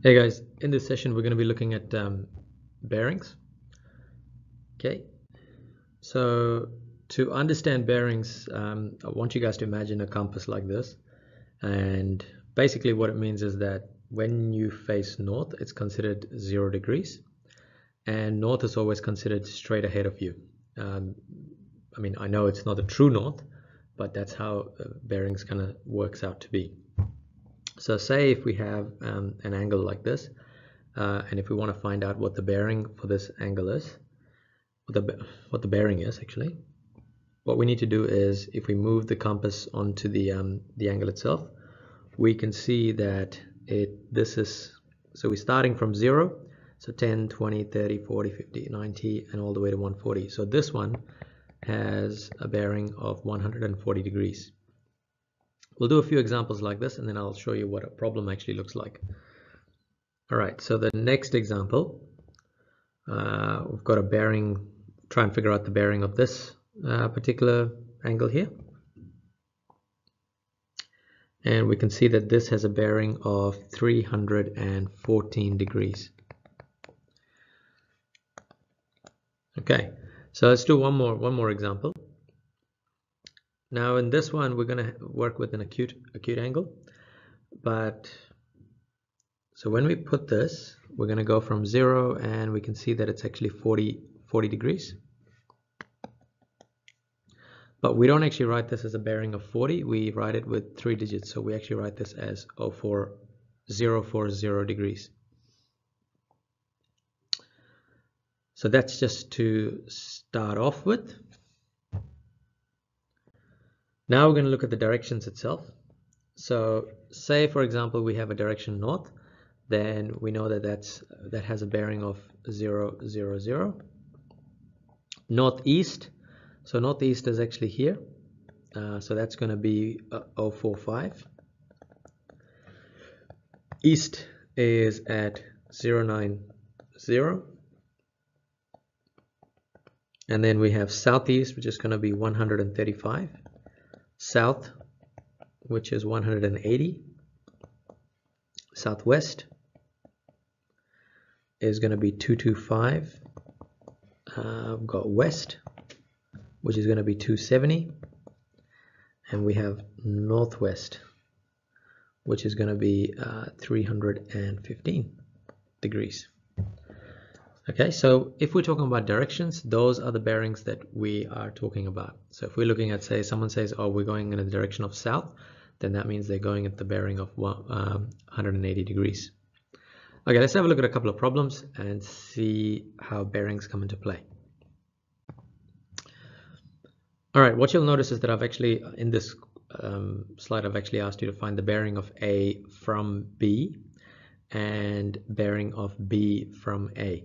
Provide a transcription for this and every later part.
Hey guys, in this session we're going to be looking at um, bearings. Okay, so to understand bearings, um, I want you guys to imagine a compass like this. And basically what it means is that when you face north, it's considered zero degrees. And north is always considered straight ahead of you. Um, I mean, I know it's not a true north, but that's how uh, bearings kind of works out to be. So say if we have um, an angle like this, uh, and if we want to find out what the bearing for this angle is, what the, what the bearing is actually, what we need to do is if we move the compass onto the, um, the angle itself, we can see that it this is, so we're starting from 0, so 10, 20, 30, 40, 50, 90, and all the way to 140. So this one has a bearing of 140 degrees. We'll do a few examples like this and then I'll show you what a problem actually looks like. All right, so the next example, uh, we've got a bearing, try and figure out the bearing of this uh, particular angle here. And we can see that this has a bearing of 314 degrees. Okay, so let's do one more, one more example. Now in this one, we're going to work with an acute, acute angle. But so when we put this, we're going to go from zero and we can see that it's actually 40, 40 degrees. But we don't actually write this as a bearing of 40. We write it with three digits. So we actually write this as 04, 040 degrees. So that's just to start off with. Now we're going to look at the directions itself. So say for example we have a direction north, then we know that that's that has a bearing of 0, 0, 0. Northeast, so northeast is actually here, uh, so that's going to be uh, 045. East is at 090. And then we have southeast, which is going to be 135 south which is 180 southwest is going to be 225 uh, we've got west which is going to be 270 and we have northwest which is going to be uh, 315 degrees Okay, so if we're talking about directions, those are the bearings that we are talking about. So if we're looking at, say, someone says, oh, we're going in the direction of south, then that means they're going at the bearing of um, 180 degrees. Okay, let's have a look at a couple of problems and see how bearings come into play. All right, what you'll notice is that I've actually, in this um, slide, I've actually asked you to find the bearing of A from B and bearing of B from A.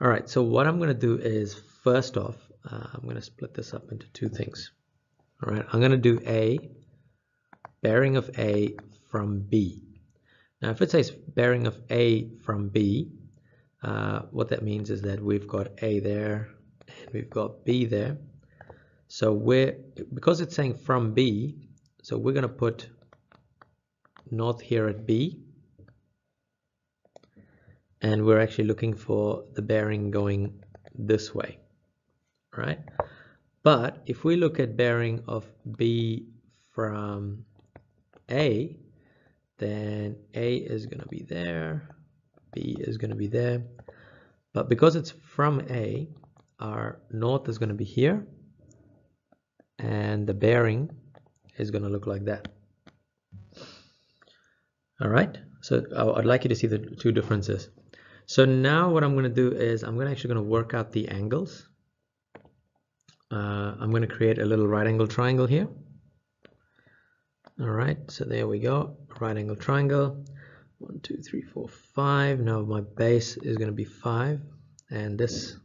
All right, so what I'm going to do is first off, uh, I'm going to split this up into two things. All right, I'm going to do A, bearing of A from B. Now, if it says bearing of A from B, uh, what that means is that we've got A there and we've got B there. So we're, because it's saying from B, so we're going to put north here at B and we're actually looking for the bearing going this way right? But if we look at bearing of B from A then A is going to be there B is going to be there. But because it's from A our north is going to be here and the bearing is going to look like that. All right? So I'd like you to see the two differences so now what I'm going to do is I'm gonna actually going to work out the angles. Uh, I'm going to create a little right angle triangle here. All right, so there we go, right angle triangle. One, two, three, four, five. Now my base is going to be five, and this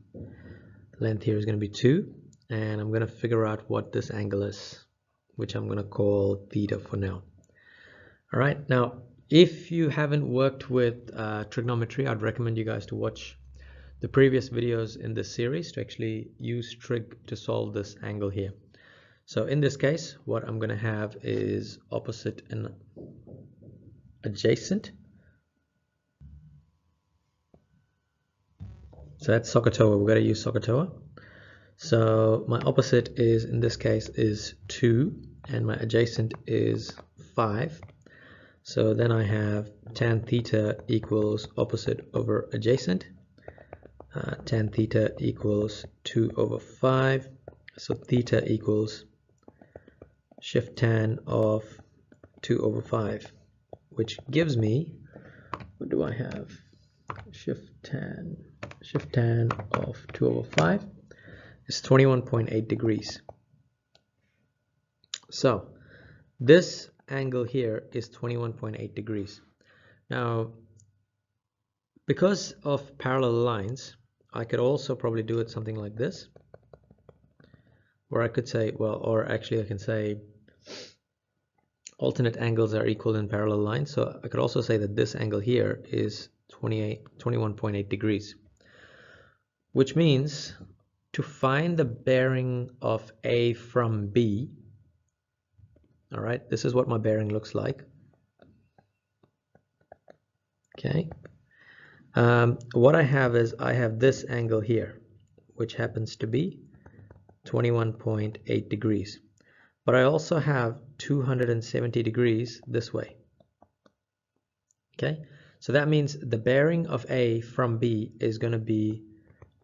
length here is going to be two. And I'm going to figure out what this angle is, which I'm going to call theta for now. All right, now if you haven't worked with uh, trigonometry, I'd recommend you guys to watch the previous videos in this series to actually use trig to solve this angle here. So in this case, what I'm going to have is opposite and adjacent. So that's SOHCAHTOA. We're going to use SOHCAHTOA. So my opposite is, in this case, is 2 and my adjacent is 5. So then I have tan theta equals opposite over adjacent. Uh, tan theta equals 2 over 5. So theta equals shift tan of 2 over 5, which gives me, what do I have? Shift tan, shift tan of 2 over 5 is 21.8 degrees. So this angle here is 21.8 degrees. Now, because of parallel lines, I could also probably do it something like this, where I could say, well, or actually I can say alternate angles are equal in parallel lines. So I could also say that this angle here is 28, 21.8 degrees, which means to find the bearing of A from B, all right, this is what my bearing looks like. Okay. Um, what I have is I have this angle here, which happens to be 21.8 degrees. But I also have 270 degrees this way. Okay, so that means the bearing of A from B is going to be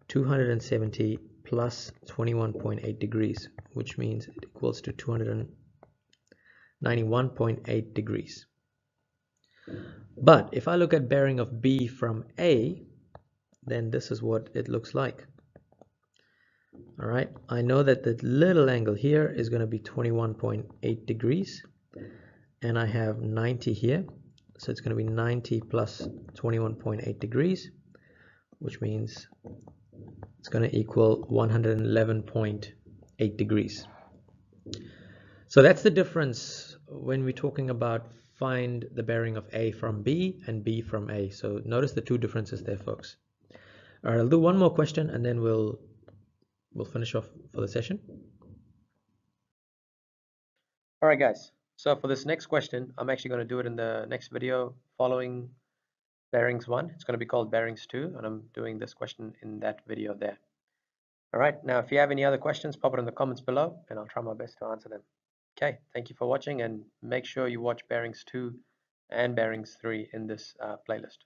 270 plus 21.8 degrees, which means it equals to 291.8 degrees. But if I look at bearing of B from A, then this is what it looks like. All right I know that the little angle here is going to be 21.8 degrees and I have 90 here. So it's going to be 90 plus 21.8 degrees which means it's going to equal 111.8 degrees. So that's the difference when we're talking about find the bearing of A from B and B from A so notice the two differences there folks all right I'll do one more question and then we'll we'll finish off for the session. All right, guys. So for this next question, I'm actually going to do it in the next video following bearings one. It's going to be called bearings two, and I'm doing this question in that video there. All right. Now, if you have any other questions, pop it in the comments below, and I'll try my best to answer them. Okay. Thank you for watching, and make sure you watch bearings two and bearings three in this uh, playlist.